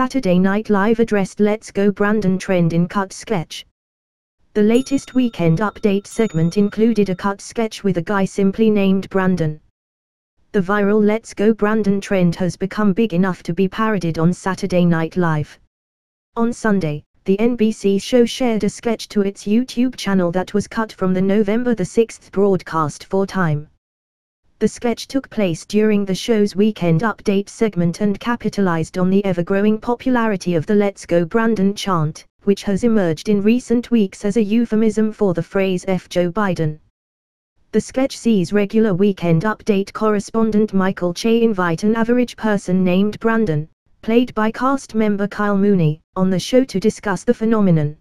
Saturday Night Live addressed Let's Go Brandon trend in cut sketch. The latest weekend update segment included a cut sketch with a guy simply named Brandon. The viral Let's Go Brandon trend has become big enough to be parodied on Saturday Night Live. On Sunday, the NBC show shared a sketch to its YouTube channel that was cut from the November the 6th broadcast for Time. The sketch took place during the show's weekend update segment and capitalized on the ever-growing popularity of the Let's Go Brandon chant, which has emerged in recent weeks as a euphemism for the phrase F. Joe Biden. The sketch sees regular weekend update correspondent Michael Che invite an average person named Brandon, played by cast member Kyle Mooney, on the show to discuss the phenomenon.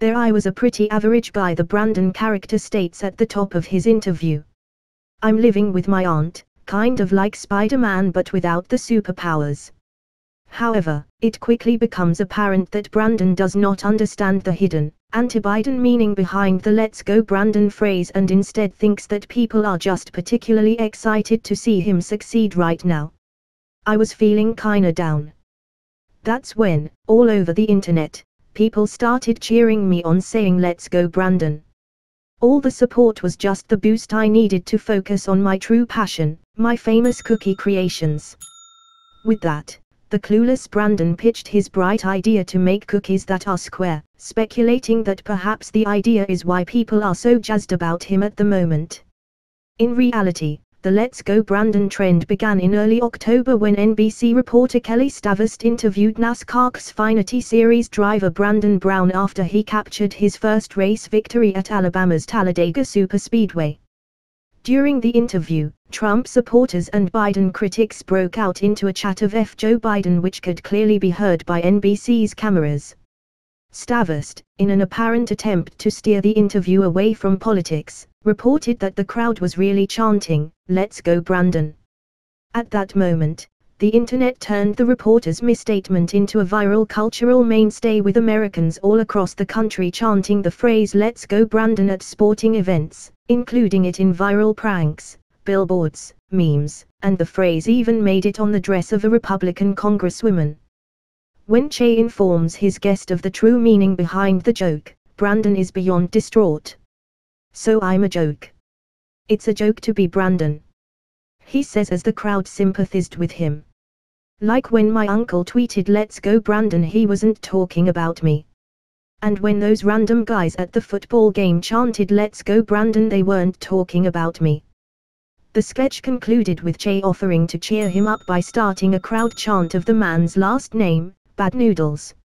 There I was a pretty average guy the Brandon character states at the top of his interview. I'm living with my aunt, kind of like Spider-Man but without the superpowers. However, it quickly becomes apparent that Brandon does not understand the hidden, anti-Biden meaning behind the Let's Go Brandon phrase and instead thinks that people are just particularly excited to see him succeed right now. I was feeling kinda down. That's when, all over the internet, people started cheering me on saying let's go Brandon. All the support was just the boost I needed to focus on my true passion, my famous cookie creations. With that, the clueless Brandon pitched his bright idea to make cookies that are square, speculating that perhaps the idea is why people are so jazzed about him at the moment. In reality, the Let's Go Brandon trend began in early October when NBC reporter Kelli Stavast interviewed NASCAR Xfinity Series driver Brandon Brown after he captured his first race victory at Alabama's Talladega Superspeedway. During the interview, Trump supporters and Biden critics broke out into a chat of F. Joe Biden which could clearly be heard by NBC's cameras. Stavast, in an apparent attempt to steer the interview away from politics, reported that the crowd was really chanting, Let's go Brandon. At that moment, the internet turned the reporter's misstatement into a viral cultural mainstay with Americans all across the country chanting the phrase Let's go Brandon at sporting events, including it in viral pranks, billboards, memes, and the phrase even made it on the dress of a Republican congresswoman. When Che informs his guest of the true meaning behind the joke, Brandon is beyond distraught. So I'm a joke. It's a joke to be Brandon. He says as the crowd sympathized with him. Like when my uncle tweeted let's go Brandon he wasn't talking about me. And when those random guys at the football game chanted let's go Brandon they weren't talking about me. The sketch concluded with Che offering to cheer him up by starting a crowd chant of the man's last name, Bad Noodles.